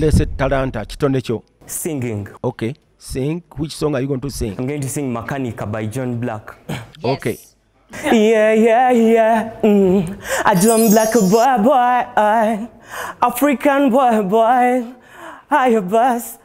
olese talanta kitonde kyo Singing. okay sing which song are you going to sing I'm going to sing Makanika by John Blaq. okay Yeah, yeah, yeah. Mm. I John Blaq boy, boy. I, African boy, boy. Hiya, bus.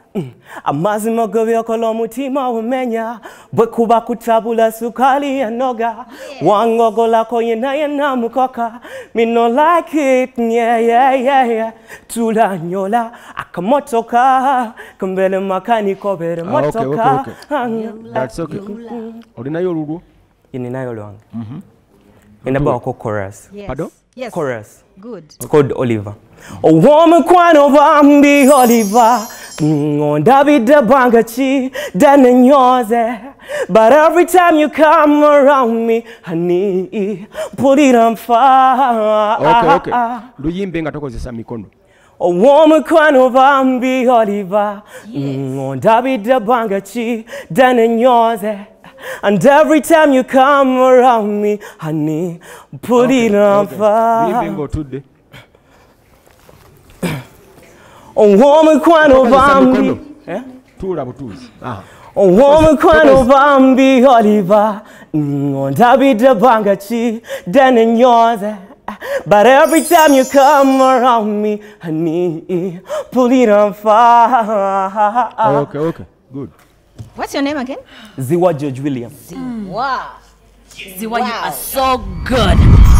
amazima g'ebyokola omutima omumenya bwe kuba kutabula sukaali yanoga wangogolako yenna yenna mukoka. Mino likit nyeyeyeye tulanyola akamotoka. Kambere makaniko bere ah, motoka. olinayo olulwo yeninayo lwange? Mm-hmm. Endabawako chorus? Yes. chorus. Good. It's called oliver. Oh, Owomukwano bambi oliver. Ngondabidde bwanga ki danenyoze but every time you come around me honey mpulira nfa okay okay. Luyimbe nga tokozesa mikono owomukwano bambi oliver. Ngondabidde bwanga ki danenyoze And every time you come around me, honey, put it on luyimbe fire. Ngaotudde owomukwano Tokozesa bambi mikono. Eh? tuula butuuzi Ah. owomukwano bambi oliver ondabidde bwanga ki denenyoze But every time you come around me, honey, put it on fire. okay okay good What's your name again? Ziwa George William. Wow. Ziwa, you are so good.